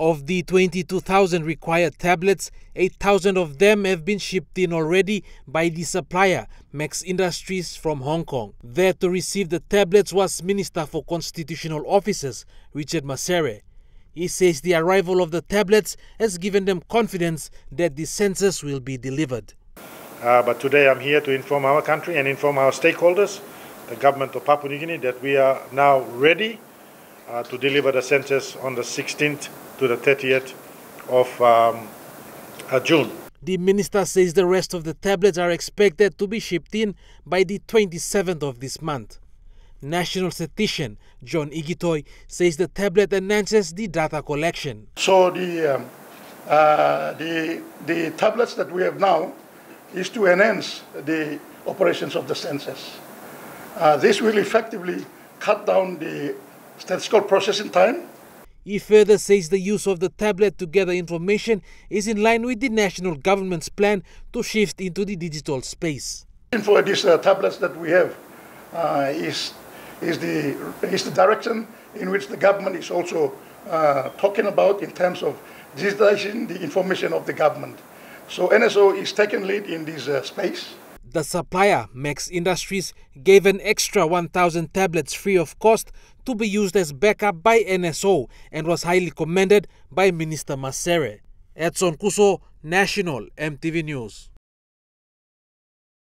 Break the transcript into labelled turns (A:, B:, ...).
A: Of the 22,000 required tablets, 8,000 of them have been shipped in already by the supplier, Max Industries from Hong Kong. There to receive the tablets was Minister for Constitutional Officers, Richard Masere. He says the arrival of the tablets has given them confidence that the census will be delivered.
B: Uh, but today I'm here to inform our country and inform our stakeholders, the government of Papua New Guinea, that we are now ready uh, to deliver the census on the 16th to the 30th of um, uh, June.
A: The minister says the rest of the tablets are expected to be shipped in by the 27th of this month. National statistician John Igitoi says the tablet enhances the data collection.
C: So the, um, uh, the, the tablets that we have now is to enhance the operations of the census. Uh, this will effectively cut down the statistical processing time.
A: He further says the use of the tablet to gather information is in line with the national government's plan to shift into the digital space.
C: For these uh, tablets that we have uh, is, is, the, is the direction in which the government is also uh, talking about in terms of digitizing the information of the government. So NSO is taking lead in this uh, space.
A: The supplier, Max Industries, gave an extra 1,000 tablets free of cost to be used as backup by NSO and was highly commended by Minister Masere. Edson Kuso, National MTV News.